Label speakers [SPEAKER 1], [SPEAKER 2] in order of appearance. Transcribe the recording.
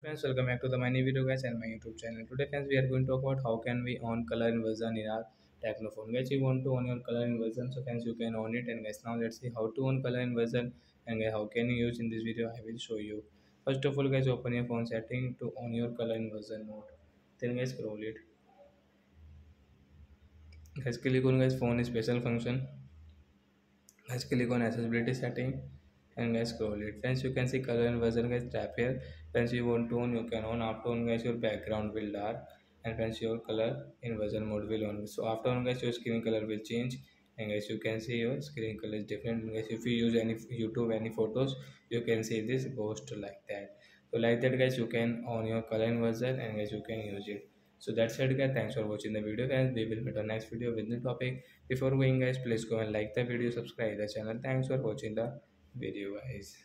[SPEAKER 1] friends welcome back to the my new video guys and my youtube channel. Today friends we are going to talk about how can we on color inversion in our Tecno phone. Guys you want to on your color inversion so friends you can on it. And guys now let's see how to on color inversion and guys, how can you use in this video i will show you. First of all guys open your phone setting to on your color inversion mode. Then guys scroll it. Guys click on guys phone special function. Guys click on accessibility setting and guys scroll it. Friends you can see color inversion guys. Tap here. Friends you want to on you can on. After on guys your background will dark. And friends your color inversion mode will on. So after on guys your screen color will change. And guys you can see your screen color is different. And guys if you use any youtube any photos you can see this ghost like that. So like that guys you can on your color inversion and guys you can use it. So that's it guys. Thanks for watching the video guys. We will meet on next video with new topic. Before going guys please go and like the video subscribe the channel. Thanks for watching the Video ways.